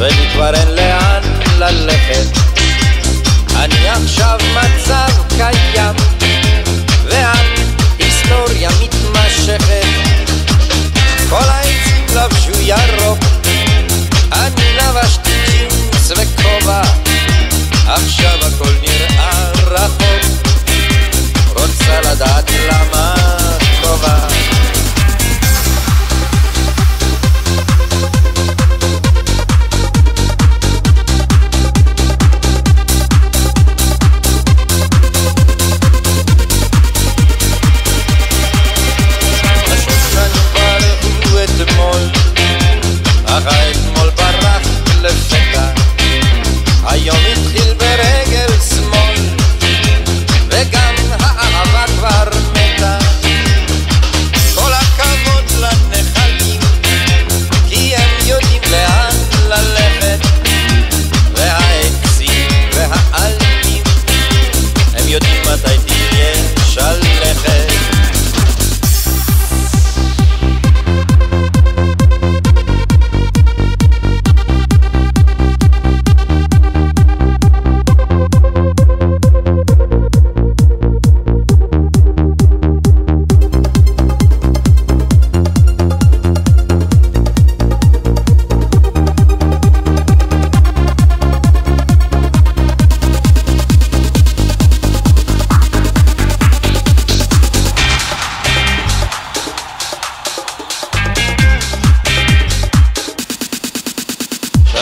ולי כבר אין לאן ללכת. אני עכשיו מצב קיים, וההיסטוריה מתמשכת. כל העצים לבשו ירוק, אני לבשתי ג'ינס וכובע, עכשיו הכל נראה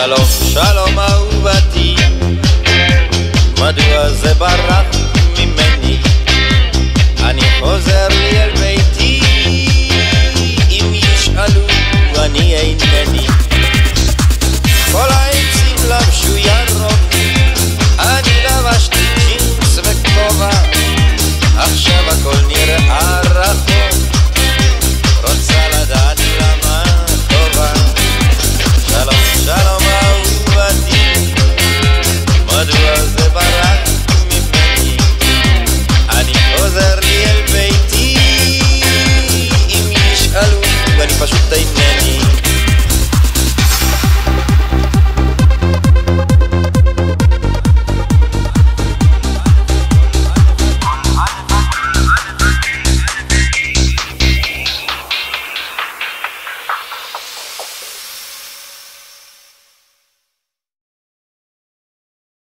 שלום, שלום אהובתי, מדוע זה ברח